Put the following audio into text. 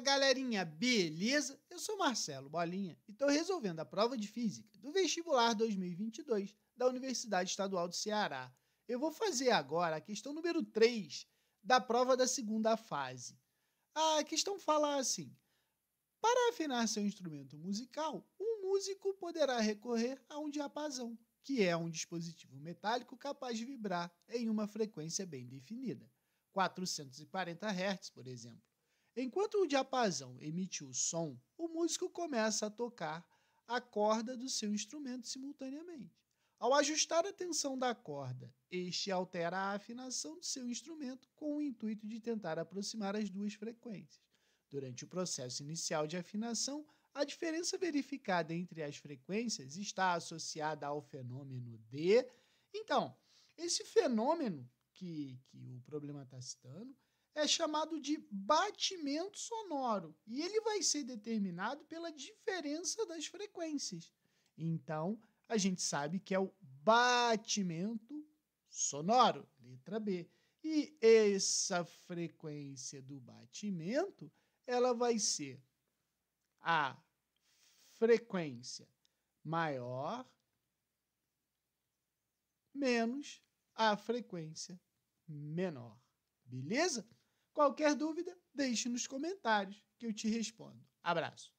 galerinha, beleza? Eu sou Marcelo Bolinha e estou resolvendo a prova de Física do Vestibular 2022 da Universidade Estadual do Ceará. Eu vou fazer agora a questão número 3 da prova da segunda fase. A questão fala assim: Para afinar seu instrumento musical, um músico poderá recorrer a um diapasão, que é um dispositivo metálico capaz de vibrar em uma frequência bem definida, 440 Hz, por exemplo. Enquanto o diapasão emite o som, o músico começa a tocar a corda do seu instrumento simultaneamente. Ao ajustar a tensão da corda, este altera a afinação do seu instrumento com o intuito de tentar aproximar as duas frequências. Durante o processo inicial de afinação, a diferença verificada entre as frequências está associada ao fenômeno de. Então, esse fenômeno que, que o problema está citando é chamado de batimento sonoro e ele vai ser determinado pela diferença das frequências. Então, a gente sabe que é o batimento sonoro, letra B. E essa frequência do batimento, ela vai ser a frequência maior menos a frequência menor. Beleza? Qualquer dúvida, deixe nos comentários que eu te respondo. Abraço.